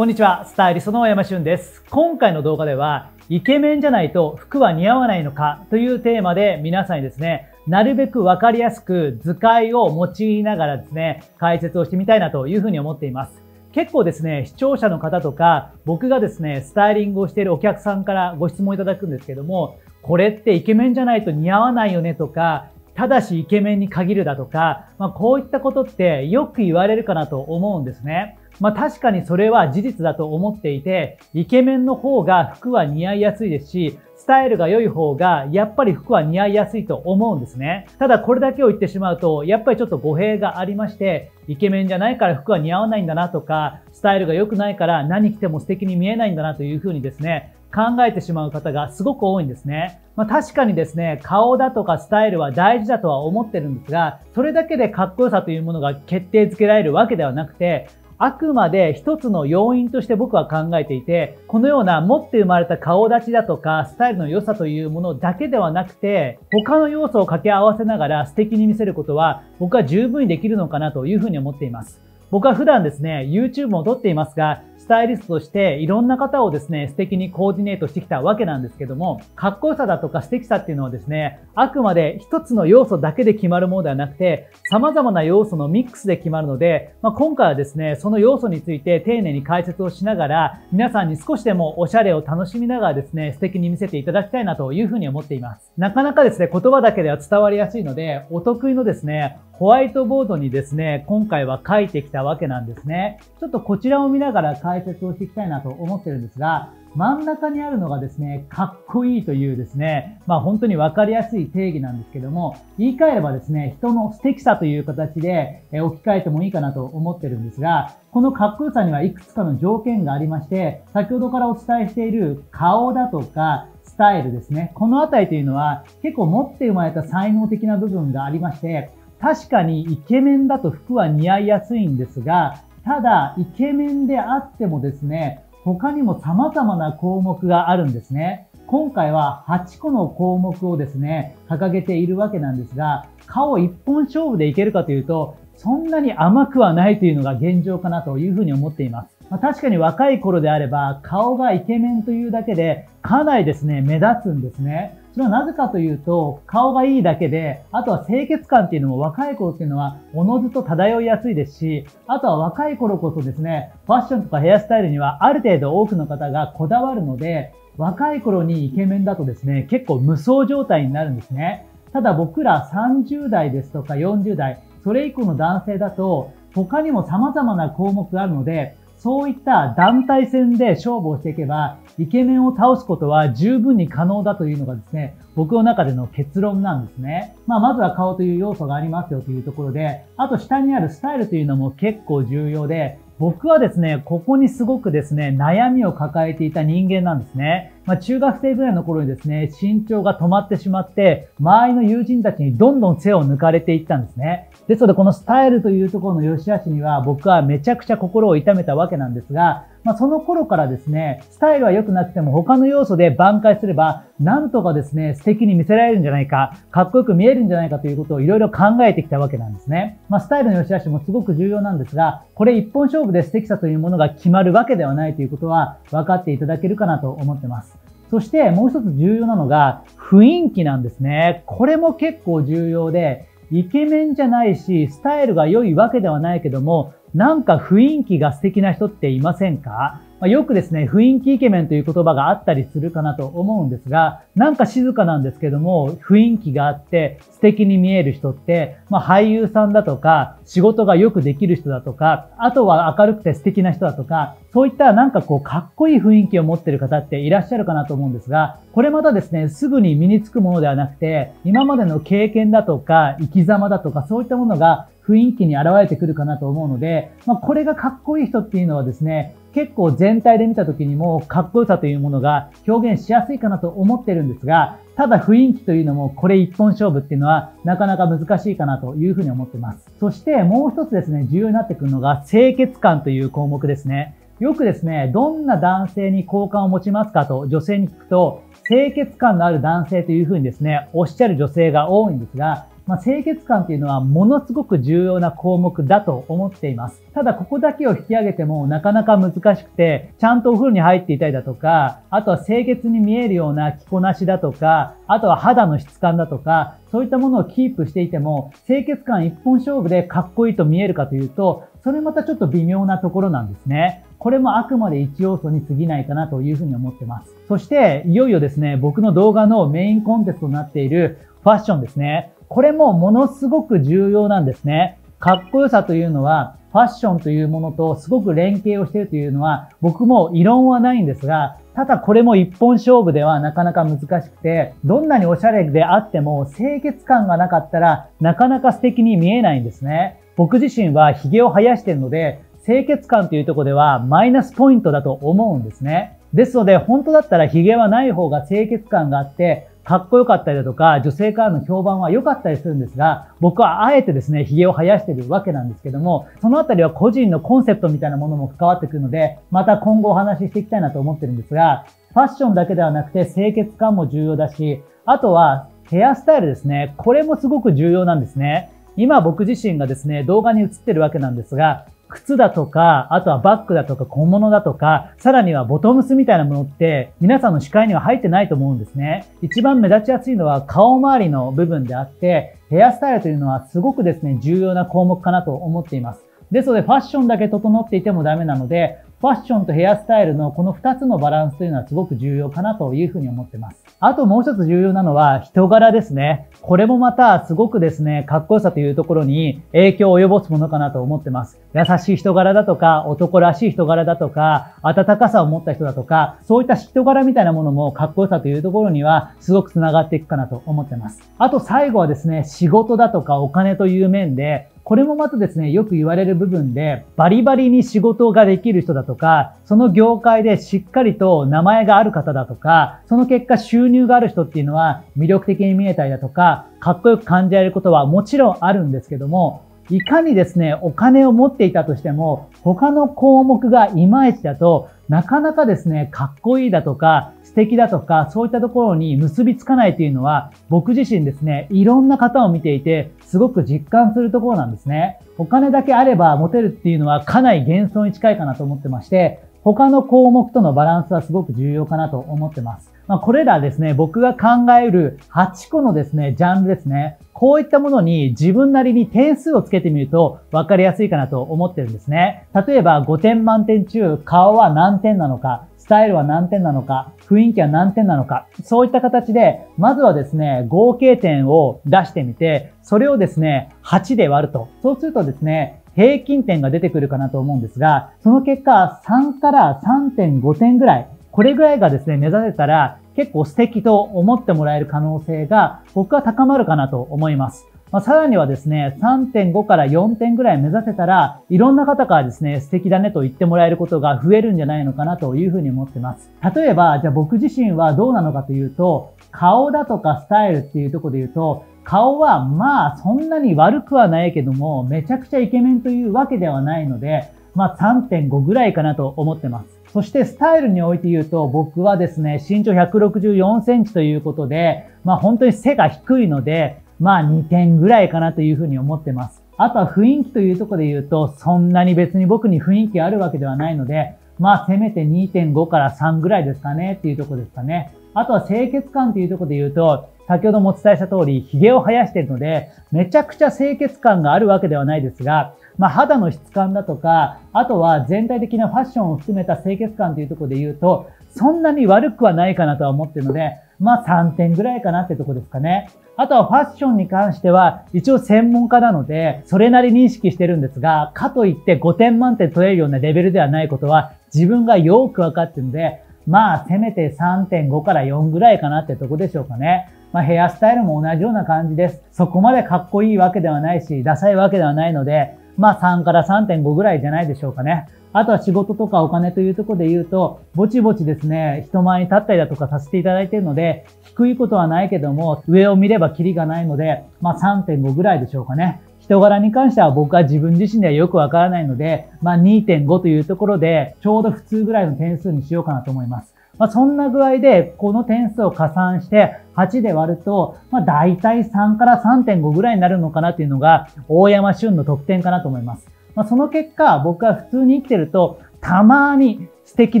こんにちは、スタイリストの山俊です。今回の動画では、イケメンじゃないと服は似合わないのかというテーマで皆さんにですね、なるべくわかりやすく図解を用いながらですね、解説をしてみたいなというふうに思っています。結構ですね、視聴者の方とか、僕がですね、スタイリングをしているお客さんからご質問いただくんですけども、これってイケメンじゃないと似合わないよねとか、ただしイケメンに限るだとか、まあ、こういったことってよく言われるかなと思うんですね。まあ確かにそれは事実だと思っていて、イケメンの方が服は似合いやすいですし、スタイルが良い方が、やっぱり服は似合いやすいと思うんですね。ただこれだけを言ってしまうと、やっぱりちょっと語弊がありまして、イケメンじゃないから服は似合わないんだなとか、スタイルが良くないから何着ても素敵に見えないんだなというふうにですね、考えてしまう方がすごく多いんですね。まあ、確かにですね、顔だとかスタイルは大事だとは思ってるんですが、それだけでかっこよさというものが決定づけられるわけではなくて、あくまで一つの要因として僕は考えていて、このような持って生まれた顔立ちだとか、スタイルの良さというものだけではなくて、他の要素を掛け合わせながら素敵に見せることは、僕は十分にできるのかなというふうに思っています。僕は普段ですね、YouTube も撮っていますが、タイリストとしていろんな方をですね、素敵にコーディネートしてきたわけなんですけども、かっこよさだとか素敵さっていうのはですね、あくまで一つの要素だけで決まるものではなくて、様々な要素のミックスで決まるので、まあ、今回はですね、その要素について丁寧に解説をしながら、皆さんに少しでもおしゃれを楽しみながらですね、素敵に見せていただきたいなというふうに思っています。なかなかですね、言葉だけでは伝わりやすいので、お得意のですね、ホワイトボードにですね、今回は書いてきたわけなんですね。ちょっとこちらを見ながら解説をしていきたいなと思ってるんですが、真ん中にあるのがですね、かっこいいというですね、まあ本当にわかりやすい定義なんですけども、言い換えればですね、人の素敵さという形で置き換えてもいいかなと思ってるんですが、このかっこよさにはいくつかの条件がありまして、先ほどからお伝えしている顔だとか、スタイルですね。このあたりというのは結構持って生まれた才能的な部分がありまして、確かにイケメンだと服は似合いやすいんですが、ただ、イケメンであってもですね、他にも様々な項目があるんですね。今回は8個の項目をですね、掲げているわけなんですが、顔一本勝負でいけるかというと、そんなに甘くはないというのが現状かなというふうに思っています。まあ、確かに若い頃であれば、顔がイケメンというだけで、かなりですね、目立つんですね。それはなぜかというと、顔がいいだけで、あとは清潔感っていうのも若い頃っていうのは、おのずと漂いやすいですし、あとは若い頃こそですね、ファッションとかヘアスタイルにはある程度多くの方がこだわるので、若い頃にイケメンだとですね、結構無双状態になるんですね。ただ僕ら30代ですとか40代、それ以降の男性だと、他にも様々な項目があるので、そういった団体戦で勝負をしていけば、イケメンを倒すことは十分に可能だというのがですね、僕の中での結論なんですね。まあ、まずは顔という要素がありますよというところで、あと下にあるスタイルというのも結構重要で、僕はですね、ここにすごくですね、悩みを抱えていた人間なんですね。まあ、中学生ぐらいの頃にですね、身長が止まってしまって、周りの友人たちにどんどん背を抜かれていったんですね。ですので、このスタイルというところの良し悪しには僕はめちゃくちゃ心を痛めたわけなんですが、まあ、その頃からですね、スタイルは良くなくても他の要素で挽回すれば、なんとかですね、素敵に見せられるんじゃないか、かっこよく見えるんじゃないかということをいろいろ考えてきたわけなんですね。まあ、スタイルの良し悪しもすごく重要なんですが、これ一本勝負で素敵さというものが決まるわけではないということは分かっていただけるかなと思ってます。そしてもう一つ重要なのが雰囲気なんですね。これも結構重要で、イケメンじゃないし、スタイルが良いわけではないけども、なんか雰囲気が素敵な人っていませんか？まあ、よくですね、雰囲気イケメンという言葉があったりするかなと思うんですが、なんか静かなんですけども、雰囲気があって素敵に見える人って、まあ、俳優さんだとか、仕事がよくできる人だとか、あとは明るくて素敵な人だとか、そういったなんかこう、かっこいい雰囲気を持ってる方っていらっしゃるかなと思うんですが、これまたですね、すぐに身につくものではなくて、今までの経験だとか、生き様だとか、そういったものが雰囲気に現れてくるかなと思うので、まあ、これがかっこいい人っていうのはですね、結構全体で見た時にもかっこよさというものが表現しやすいかなと思ってるんですが、ただ雰囲気というのもこれ一本勝負っていうのはなかなか難しいかなというふうに思ってます。そしてもう一つですね、重要になってくるのが清潔感という項目ですね。よくですね、どんな男性に好感を持ちますかと女性に聞くと、清潔感のある男性というふうにですね、おっしゃる女性が多いんですが、まあ、清潔感っていうのはものすごく重要な項目だと思っています。ただここだけを引き上げてもなかなか難しくて、ちゃんとお風呂に入っていたりだとか、あとは清潔に見えるような着こなしだとか、あとは肌の質感だとか、そういったものをキープしていても、清潔感一本勝負でかっこいいと見えるかというと、それまたちょっと微妙なところなんですね。これもあくまで一要素に過ぎないかなというふうに思ってます。そして、いよいよですね、僕の動画のメインコンテストになっているファッションですね。これもものすごく重要なんですね。かっこよさというのは、ファッションというものとすごく連携をしているというのは、僕も異論はないんですが、ただこれも一本勝負ではなかなか難しくて、どんなにおしゃれであっても清潔感がなかったらなかなか素敵に見えないんですね。僕自身は髭を生やしているので、清潔感というとこではマイナスポイントだと思うんですね。ですので、本当だったら髭はない方が清潔感があって、かっこよかったりだとか、女性からの評判は良かったりするんですが、僕はあえてですね、髭を生やしてるわけなんですけども、そのあたりは個人のコンセプトみたいなものも関わってくるので、また今後お話ししていきたいなと思ってるんですが、ファッションだけではなくて清潔感も重要だし、あとはヘアスタイルですね。これもすごく重要なんですね。今僕自身がですね、動画に映ってるわけなんですが、靴だとか、あとはバッグだとか小物だとか、さらにはボトムスみたいなものって皆さんの視界には入ってないと思うんですね。一番目立ちやすいのは顔周りの部分であって、ヘアスタイルというのはすごくですね、重要な項目かなと思っています。ですので、ファッションだけ整っていてもダメなので、ファッションとヘアスタイルのこの2つのバランスというのはすごく重要かなというふうに思ってます。あともう一つ重要なのは人柄ですね。これもまたすごくですね、かっこよさというところに影響を及ぼすものかなと思ってます。優しい人柄だとか、男らしい人柄だとか、温かさを持った人だとか、そういった人柄みたいなものもかっこよさというところにはすごく繋がっていくかなと思ってます。あと最後はですね、仕事だとかお金という面で、これもまたですね、よく言われる部分で、バリバリに仕事ができる人だとか、その業界でしっかりと名前がある方だとか、その結果収入がある人っていうのは魅力的に見えたりだとか、かっこよく感じられることはもちろんあるんですけども、いかにですね、お金を持っていたとしても、他の項目がいまいちだと、なかなかですね、かっこいいだとか、素敵だとか、そういったところに結びつかないというのは、僕自身ですね、いろんな方を見ていて、すごく実感するところなんですね。お金だけあれば持てるっていうのはかなり幻想に近いかなと思ってまして、他の項目とのバランスはすごく重要かなと思ってます。まあ、これらですね、僕が考える8個のですね、ジャンルですね。こういったものに自分なりに点数をつけてみると分かりやすいかなと思ってるんですね。例えば5点満点中、顔は何点なのか、タイルは何点なのか、雰囲気は何点なのか、そういった形で、まずはですね、合計点を出してみて、それをですね、8で割ると。そうするとですね、平均点が出てくるかなと思うんですが、その結果、3から3.5点ぐらい、これぐらいがですね、目指せたら、結構素敵と思ってもらえる可能性が僕は高まるかなと思います。まあ、さらにはですね、3.5から4点ぐらい目指せたら、いろんな方からですね、素敵だねと言ってもらえることが増えるんじゃないのかなというふうに思ってます。例えば、じゃあ僕自身はどうなのかというと、顔だとかスタイルっていうとこで言うと、顔はまあそんなに悪くはないけども、めちゃくちゃイケメンというわけではないので、まあ3.5ぐらいかなと思ってます。そしてスタイルにおいて言うと、僕はですね、身長164センチということで、まあ本当に背が低いので、まあ2点ぐらいかなというふうに思ってます。あとは雰囲気というところで言うと、そんなに別に僕に雰囲気あるわけではないので、まあせめて2.5から3ぐらいですかねっていうところですかね。あとは清潔感というところで言うと、先ほどもお伝えした通り、髭を生やしているので、めちゃくちゃ清潔感があるわけではないですが、まあ、肌の質感だとか、あとは全体的なファッションを含めた清潔感というところで言うと、そんなに悪くはないかなとは思ってるので、まあ3点ぐらいかなってとこですかね。あとはファッションに関しては、一応専門家なので、それなりに意識してるんですが、かといって5点満点取れるようなレベルではないことは、自分がよくわかってるので、まあ、せめて3.5から4ぐらいかなってとこでしょうかね。まあ、ヘアスタイルも同じような感じです。そこまでかっこいいわけではないし、ダサいわけではないので、まあ3から3.5ぐらいじゃないでしょうかね。あとは仕事とかお金というとこで言うと、ぼちぼちですね、人前に立ったりだとかさせていただいているので、低いことはないけども、上を見ればキリがないので、まあ3.5ぐらいでしょうかね。人柄に関しては僕は自分自身ではよくわからないので、まあ2.5というところで、ちょうど普通ぐらいの点数にしようかなと思います。まあ、そんな具合で、この点数を加算して8で割ると、まあ、大体3から3.5ぐらいになるのかなっていうのが、大山俊の得点かなと思います。まあ、その結果、僕は普通に生きてると、たまに素敵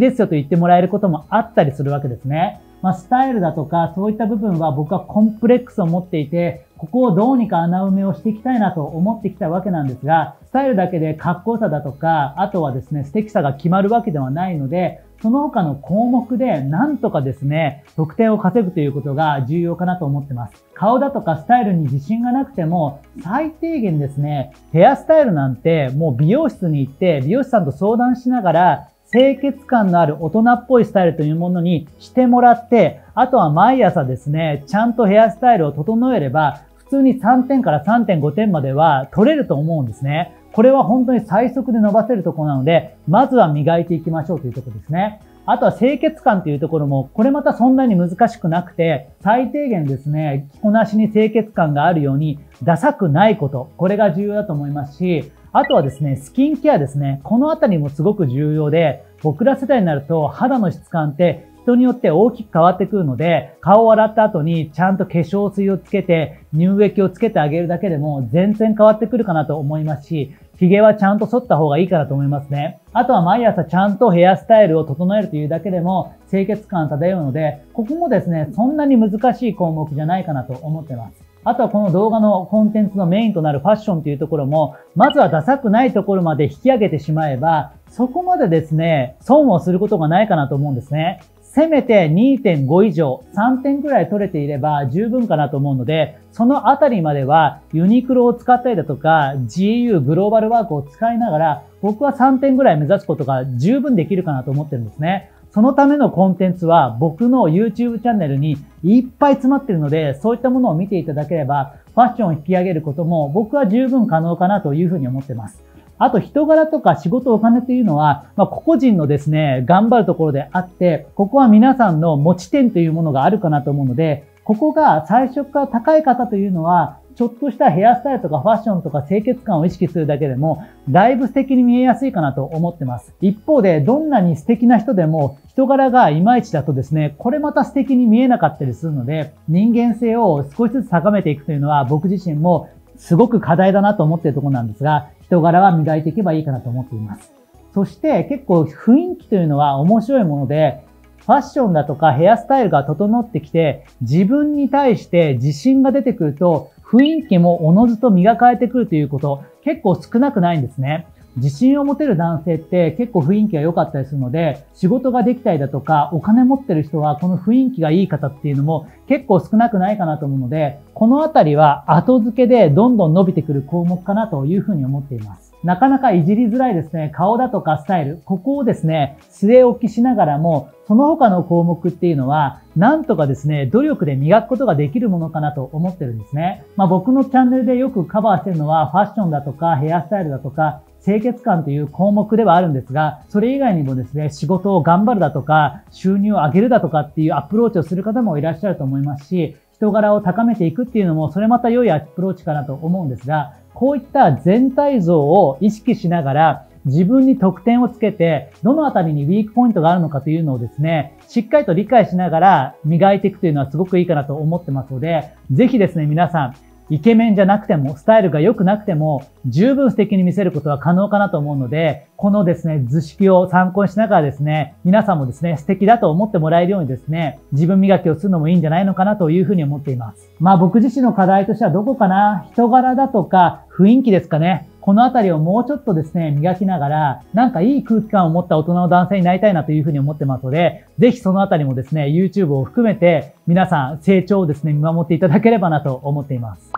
ですよと言ってもらえることもあったりするわけですね。まあ、スタイルだとか、そういった部分は僕はコンプレックスを持っていて、ここをどうにか穴埋めをしていきたいなと思ってきたわけなんですが、スタイルだけでかっこよさだとか、あとはですね、素敵さが決まるわけではないので、その他の項目でなんとかですね、得点を稼ぐということが重要かなと思ってます。顔だとかスタイルに自信がなくても、最低限ですね、ヘアスタイルなんてもう美容室に行って美容師さんと相談しながら清潔感のある大人っぽいスタイルというものにしてもらって、あとは毎朝ですね、ちゃんとヘアスタイルを整えれば、普通に3点から3.5点までは取れると思うんですね。これは本当に最速で伸ばせるところなので、まずは磨いていきましょうというところですね。あとは清潔感というところも、これまたそんなに難しくなくて、最低限ですね、着こなしに清潔感があるように、ダサくないこと、これが重要だと思いますし、あとはですね、スキンケアですね。このあたりもすごく重要で、僕ら世代になると肌の質感って人によって大きく変わってくるので、顔を洗った後にちゃんと化粧水をつけて、乳液をつけてあげるだけでも全然変わってくるかなと思いますし、髭はちゃんと剃った方がいいかなと思いますね。あとは毎朝ちゃんとヘアスタイルを整えるというだけでも清潔感漂うので、ここもですね、そんなに難しい項目じゃないかなと思ってます。あとはこの動画のコンテンツのメインとなるファッションというところも、まずはダサくないところまで引き上げてしまえば、そこまでですね、損をすることがないかなと思うんですね。せめて2.5以上、3点くらい取れていれば十分かなと思うので、そのあたりまではユニクロを使ったりだとか GU グローバルワークを使いながら、僕は3点ぐらい目指すことが十分できるかなと思ってるんですね。そのためのコンテンツは僕の YouTube チャンネルにいっぱい詰まってるので、そういったものを見ていただければ、ファッションを引き上げることも僕は十分可能かなというふうに思ってます。あと人柄とか仕事お金というのは、まあ、個々人のですね、頑張るところであって、ここは皆さんの持ち点というものがあるかなと思うので、ここが最初から高い方というのは、ちょっとしたヘアスタイルとかファッションとか清潔感を意識するだけでも、だいぶ素敵に見えやすいかなと思ってます。一方で、どんなに素敵な人でも、人柄がいまいちだとですね、これまた素敵に見えなかったりするので、人間性を少しずつ高めていくというのは、僕自身もすごく課題だなと思っているところなんですが、人柄は磨いていけばいいかなと思っています。そして結構雰囲気というのは面白いもので、ファッションだとかヘアスタイルが整ってきて、自分に対して自信が出てくると、雰囲気もおのずと磨かれてくるということ、結構少なくないんですね。自信を持てる男性って結構雰囲気が良かったりするので、仕事ができたりだとか、お金持ってる人はこの雰囲気がいい方っていうのも結構少なくないかなと思うので、このあたりは後付けでどんどん伸びてくる項目かなというふうに思っています。なかなかいじりづらいですね、顔だとかスタイル、ここをですね、据え置きしながらも、その他の項目っていうのは、なんとかですね、努力で磨くことができるものかなと思ってるんですね。まあ僕のチャンネルでよくカバーしてるのは、ファッションだとかヘアスタイルだとか、清潔感という項目ではあるんですが、それ以外にもですね、仕事を頑張るだとか、収入を上げるだとかっていうアプローチをする方もいらっしゃると思いますし、人柄を高めていくっていうのも、それまた良いアプローチかなと思うんですが、こういった全体像を意識しながら、自分に得点をつけて、どのあたりにウィークポイントがあるのかというのをですね、しっかりと理解しながら磨いていくというのはすごくいいかなと思ってますので、ぜひですね、皆さん、イケメンじゃなくても、スタイルが良くなくても、十分素敵に見せることは可能かなと思うので、このですね、図式を参考にしながらですね、皆さんもですね、素敵だと思ってもらえるようにですね、自分磨きをするのもいいんじゃないのかなというふうに思っています。まあ僕自身の課題としてはどこかな？人柄だとか雰囲気ですかね？このあたりをもうちょっとですね、磨きながら、なんかいい空気感を持った大人の男性になりたいなというふうに思ってますので、ぜひそのあたりもですね、YouTube を含めて皆さん成長をですね、見守っていただければなと思っています。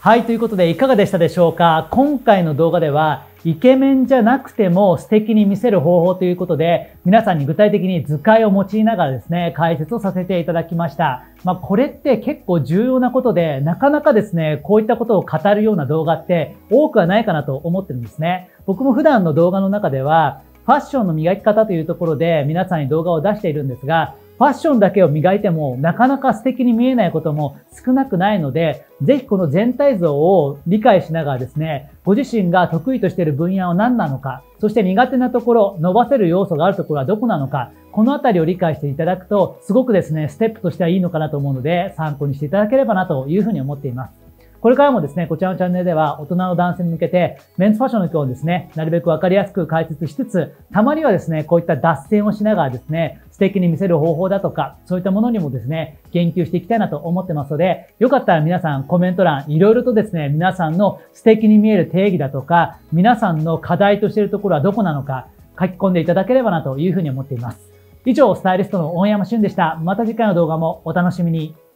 はい、ということでいかがでしたでしょうか？今回の動画では、イケメンじゃなくても素敵に見せる方法ということで、皆さんに具体的に図解を用いながらですね、解説をさせていただきました。まあ、これって結構重要なことで、なかなかですね、こういったことを語るような動画って多くはないかなと思ってるんですね。僕も普段の動画の中では、ファッションの磨き方というところで皆さんに動画を出しているんですが、ファッションだけを磨いてもなかなか素敵に見えないことも少なくないので、ぜひこの全体像を理解しながらですね、ご自身が得意としている分野は何なのか、そして苦手なところ、伸ばせる要素があるところはどこなのか、このあたりを理解していただくと、すごくですね、ステップとしてはいいのかなと思うので、参考にしていただければなというふうに思っています。これからもですね、こちらのチャンネルでは大人の男性に向けてメンズファッションの今日をですね、なるべくわかりやすく解説しつつ、たまにはですね、こういった脱線をしながらですね、素敵に見せる方法だとか、そういったものにもですね、言及していきたいなと思ってますので、よかったら皆さんコメント欄、いろいろとですね、皆さんの素敵に見える定義だとか、皆さんの課題としているところはどこなのか、書き込んでいただければなというふうに思っています。以上、スタイリストの大山俊でした。また次回の動画もお楽しみに。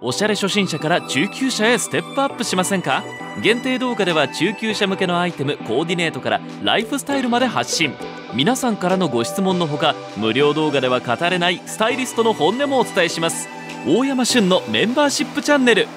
おしゃれ初心者から中級者へステップアップしませんか？限定動画では中級者向けのアイテムコーディネートからライフスタイルまで発信。皆さんからのご質問のほか無料動画では語れないスタイリストの本音もお伝えします。大山旬のメンバーシップチャンネル。